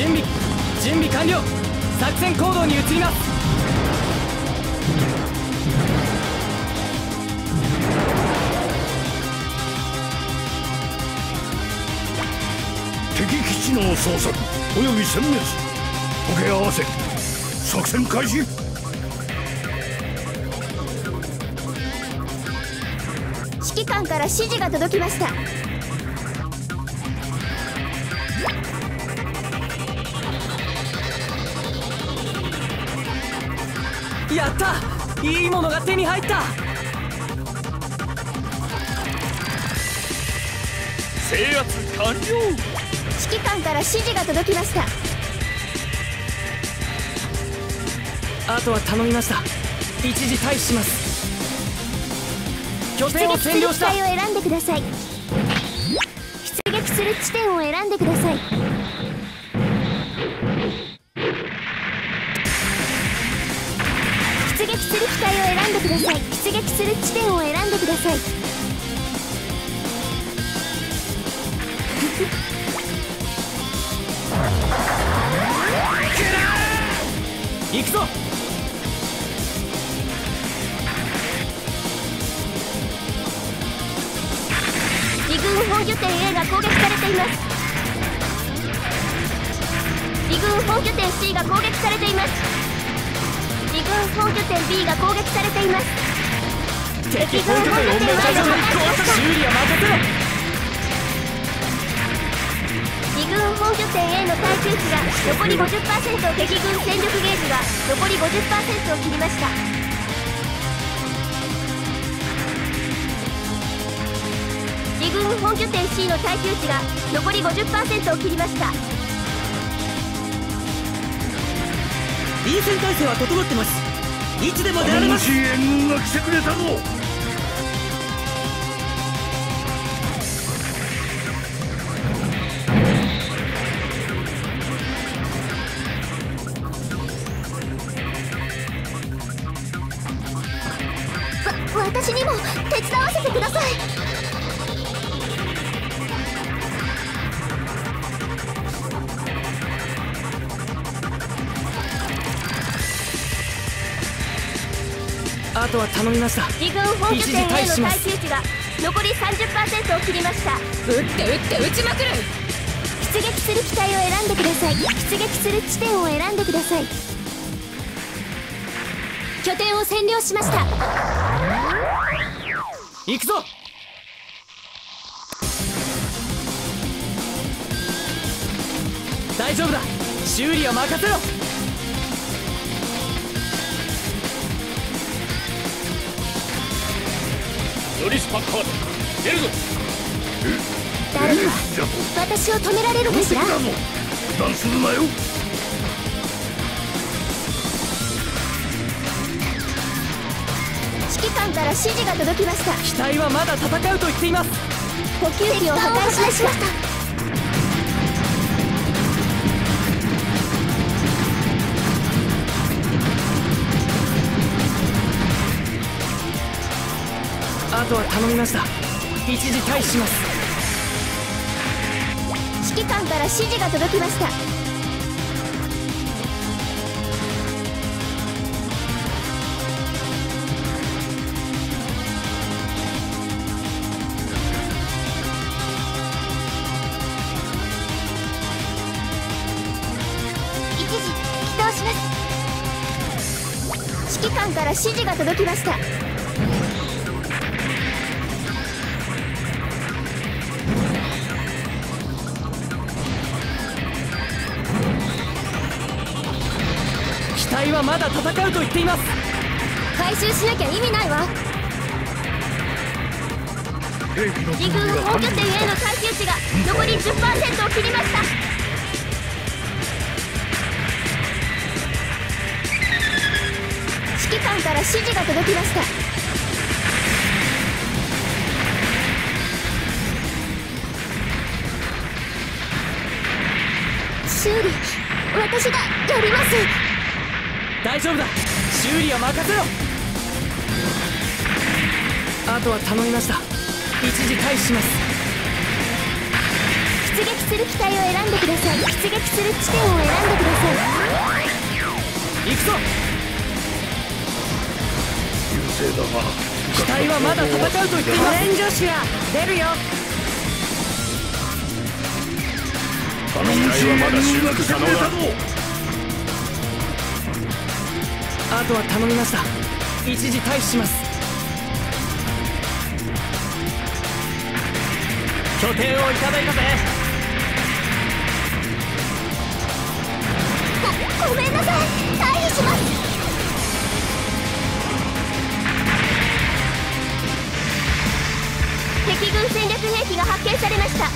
準備準備完了。作戦行動に移ります。敵基地の捜索および殲滅。時計合わせ作戦開始。指揮官から指示が届きましたやった。いいものが手に入った。制圧完了。指揮官から指示が届きました。あとは頼みました。一時退避します。拠点を出撃する占領した機体を選んでください。出撃する地点を選んでくださいする機体を選んでください。出撃する地点を選んでください。行くぞ。二軍本拠点 A が攻撃されています。二軍本拠点 C が攻撃されています二軍本拠点 B が攻撃されています。敵軍本拠点 Y が破壊しました修理は任せろ二軍本拠点 A の耐久値が残り50%敵軍戦力ゲージが残り50%を切りました。二軍本拠点 C の耐久値が残り50%を切りました。臨戦態勢は整ってます。いつでも出られます。援軍が来てくれたぞあとは頼みました。二軍本拠点 A の耐久値が残り30%を切りました。撃って撃って撃ちまくる。出撃する機体を選んでください。出撃する地点を選んでください。拠点を占領しました。行くぞ。大丈夫だ。修理は任せろス・パッカード出るぞ。誰かじゃと私を止められるかしら？油断するなよ。指揮官から指示が届きました。機体はまだ戦うと言っています。補給機を破壊しましたあとは頼みました。一時退避します。指揮官から指示が届きました。一時起動します。指揮官から指示が届きました。まだ戦うと言っています。回収しなきゃ意味ないわ。兵器の二軍本拠点 A の耐久値が残り10%を切りました。指揮官から指示が届きました。修理私がやります。大丈夫だ。修理は任せろ。あとは頼みました。一時退避します。出出撃する機体を選んでください。出撃する地点を選んでください。行くぞ。優勢だが機体はまだ戦うと言っています。援助手が出るよ。頼もしいまだ修復可能だぞあとは頼みました。一時退避します。拠点をいただいたぜ。ごごめんなさい。退避します。敵軍戦略兵器が発見されました。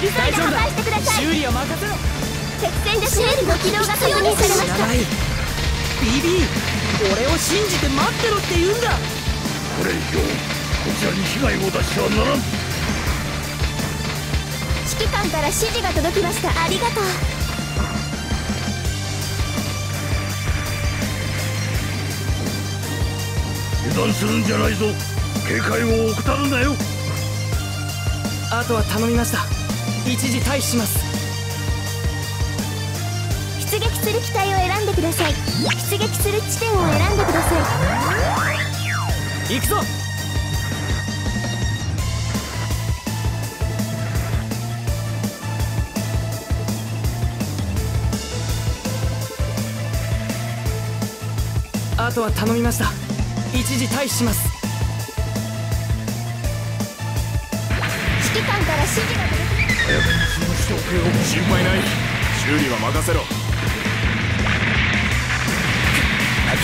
急いで破壊してください。修理は任せろ。敵戦略兵器の起動が確認されま知した。ビビ俺を信じて待ってろって言うんだ。これ以上こちらに被害を出してはならん。指揮官から指示が届きました。ありがとう。油断するんじゃないぞ。警戒を怠るなよ。あとは頼みました。一時退避しますする機体を選んでください。出撃する地点を選んでください。行くぞ。あとは頼みました。一時退避します。指揮官から指示が届き早く潰しておけよ。心配ない。修理は任せろ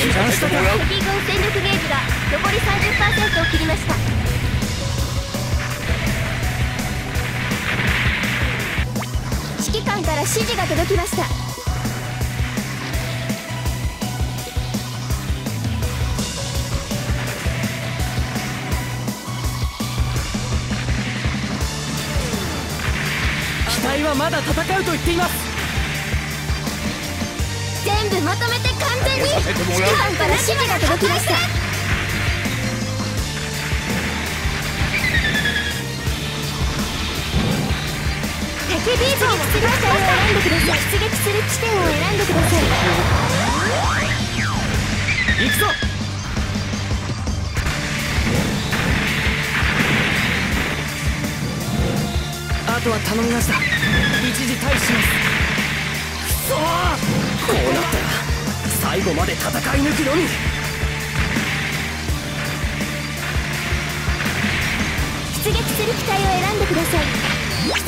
油断したか敵軍戦力ゲージが残り30%を切りました指揮官から指示が届きました。機体はまだ戦うと言っています。全部まとめて完全に。させても指らう揮官から指示が届きました。敵ビーズに出撃体を選ん。でください出撃する地点を選んでください。行くぞ。あとは頼みました。一時退避します最後まで戦い抜くのみ。出撃する機体を選んでください。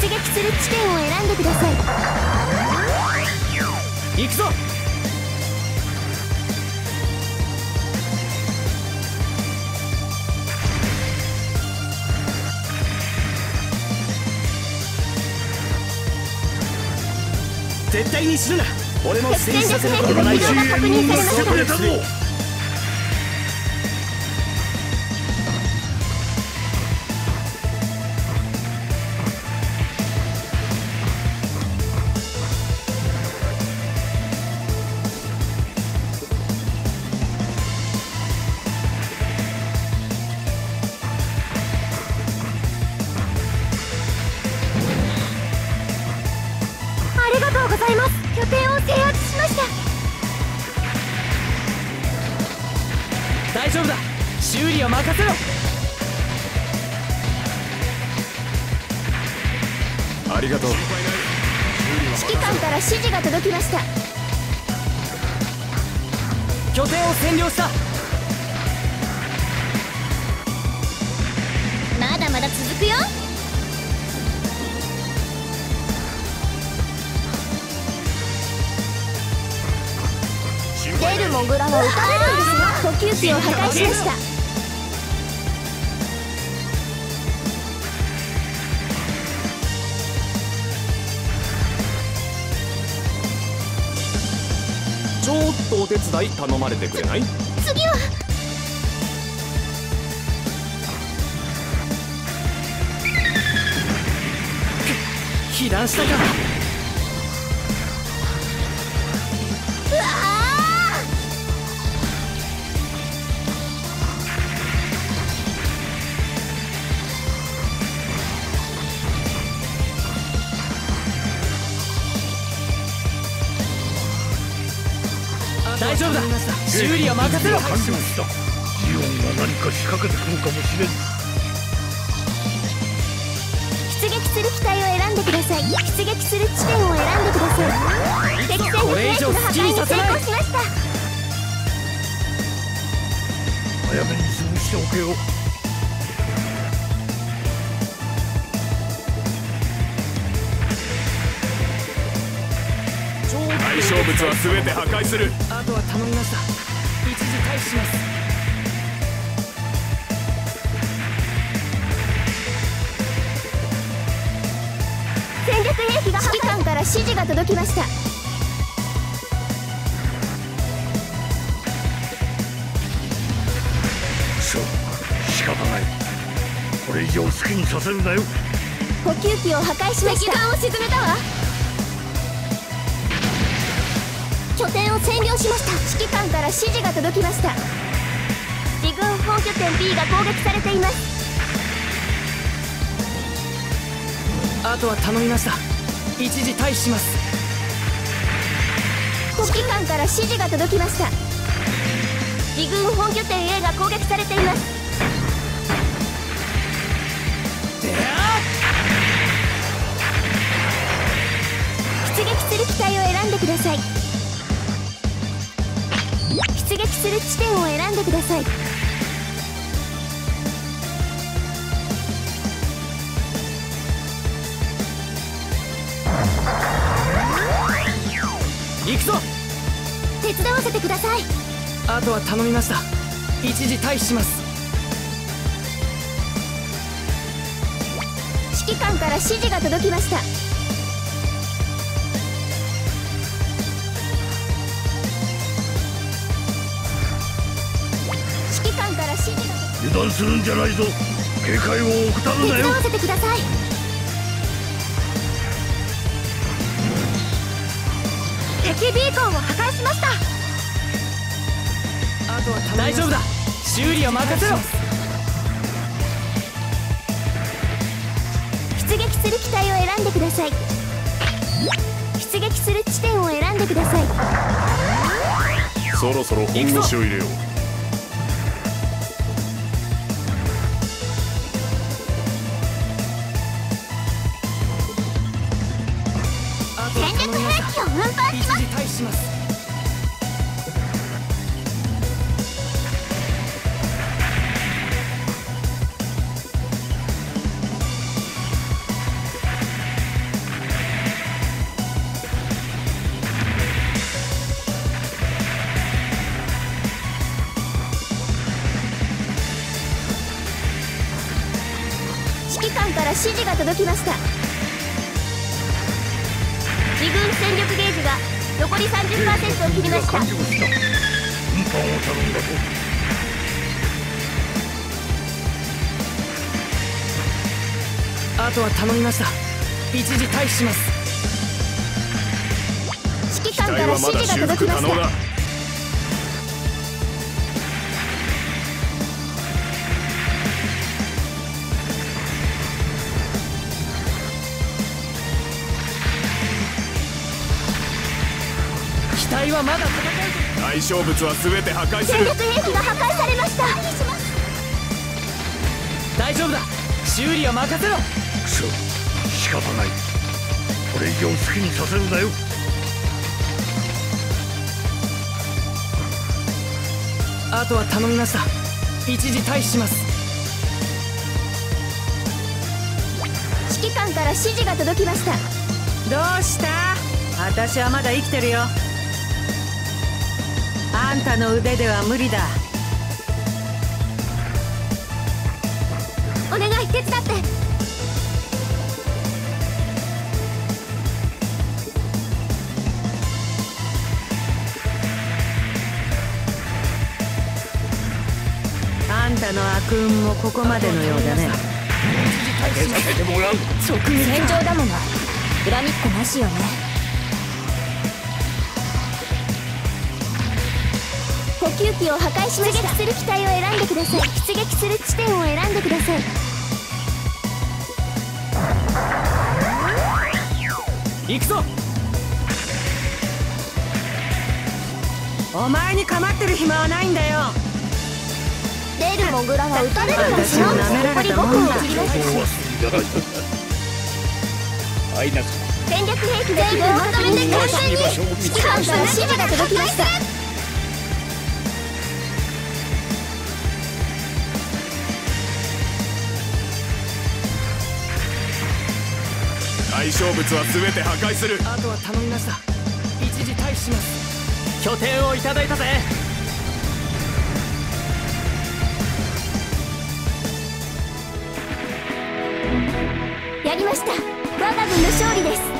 出撃する地点を選んでください。行くぞ絶対に死ぬな。俺も戦死させる略兵器のことはないよ起動が確認されたぞ大丈夫だ。修理は任せろ。ありがとう。指揮官から指示が届きました。拠点を占領した。まだまだ続くよ。出るモグラは撃たれるんですよ補給機を破壊しました。ちょっとお手伝い頼まれてくれない？次は。被弾したか丈夫だ。修理は任せろ。完了したジオンが何か仕掛けてくるかもしれん。出撃する機体を選んでください。出撃する地点を選んでください。敵戦これ以上力兵器の破壊に成功しました。早めに潰しておけよ対象物は全て破壊する。あとは頼みました。一時退避します。戦略兵器が指揮官から指示が届きました。そう仕方ない。これ以上好きにさせるなよ。補給機を破壊しました。敵艦を沈めたわ拠点を占領しました。指揮官から指示が届きました。自軍本拠点 B が攻撃されています。あとは頼みました。一時退避します。指揮官から指示が届きました。自軍本拠点 A が攻撃されていますする地点を選んでください。行くぞ。手伝わせてください。あとは頼みました。一時退避します。指揮官から指示が届きました断するんじゃないぞ。警戒を怠るなよ。手伝わせてください。敵ビーコンを破壊しました。あとは大丈夫だ。修理は任せろ。出撃する機体を選んでください。出撃する地点を選んでください。そろそろ本腰を入れようします。指揮官から指示が届きました。残り30%を切りました。運搬を頼んだぞあとは頼みました。一時退避します。指揮官から指示が届きました。はまだ戦え対象物は全て破壊する。戦略兵器が破壊されました。大丈夫だ。修理は任せろ。くそ仕方ない。これ以上好きにさせるなよ。あとは頼みました。一時退避します。指揮官から指示が届きました。どうした？私はまだ生きてるよ。あんたの腕では無理だ。お願い手伝って。あんたの悪運もここまでのようだね。戦場だもの。恨みっこなしよね補給機を破壊しました。出撃する機体を選んでください。出撃する地点を選んでください。行くぞ。お前に構ってる暇はないんだよ。出るモグラは撃たれるんですよ。私も舐めら残り5れたもんだ分を切りましたお忘れい。ただいたアイナス戦略兵器全部まとめて完全に指揮官から指示が届きました対象物は全て破壊する。あとは頼みました。一時退避します。拠点をいただいたぜ。やりました。我が軍の勝利です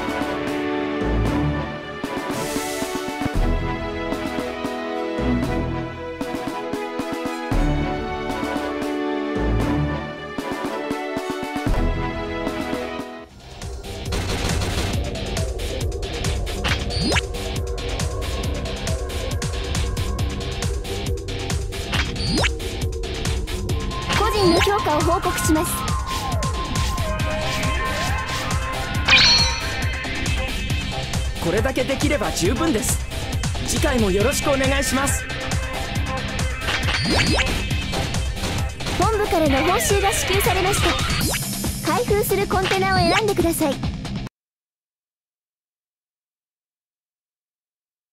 人の評価を報告します。これだけできれば十分です。次回もよろしくお願いします。本部からの報酬が支給されました。開封するコンテナを選んでください